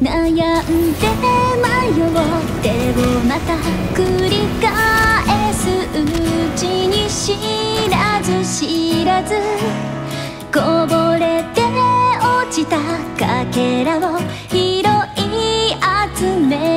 悩んで迷ってをまた繰り返すうちに知らず知らずこぼれて落ちたかけらを拾い集め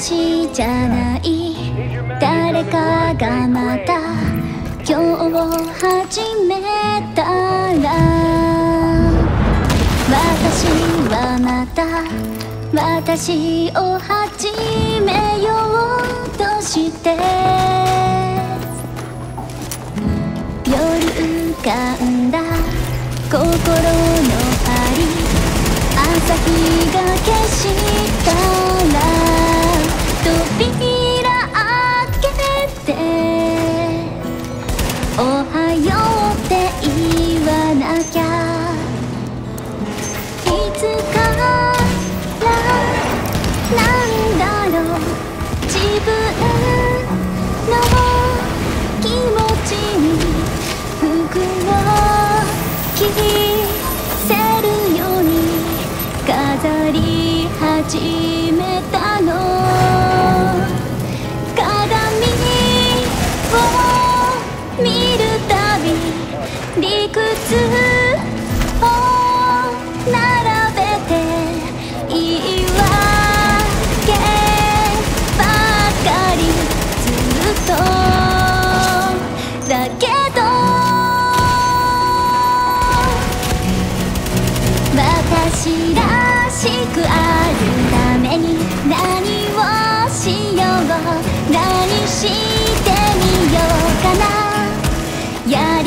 私じゃない。誰かがまた今日を始めたら。私はまた私を始めようとして。夜浮かんだ心の針。朝日が消した。ら扉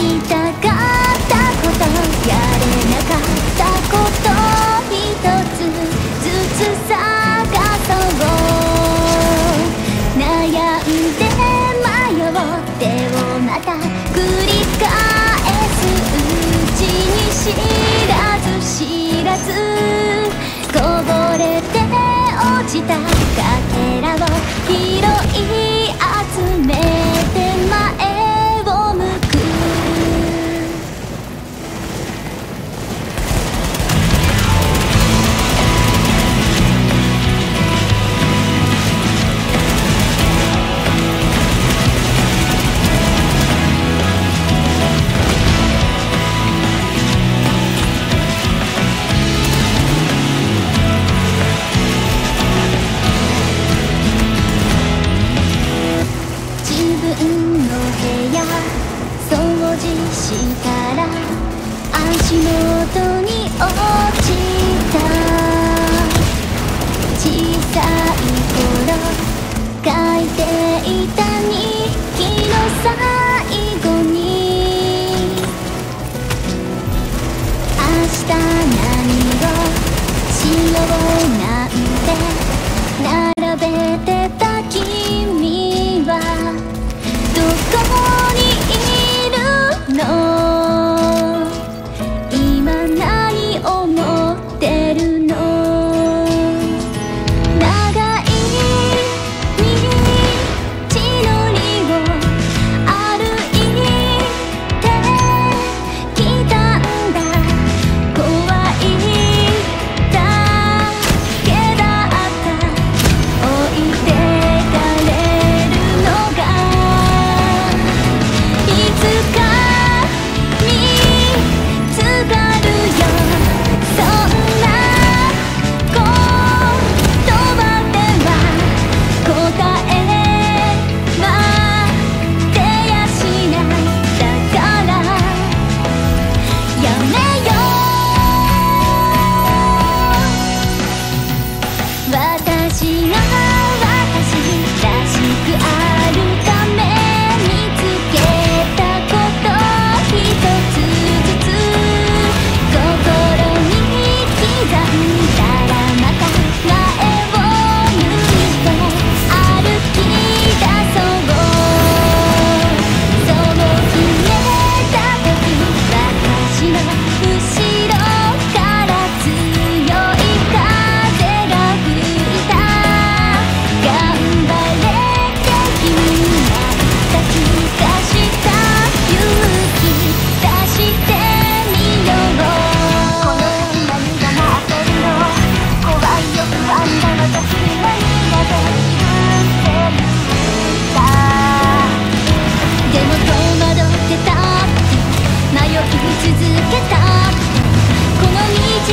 りたかったことやれなかった掃除したら足元に落ちた小さい頃書いていた日記の最後に。明日何をしようなんて並べて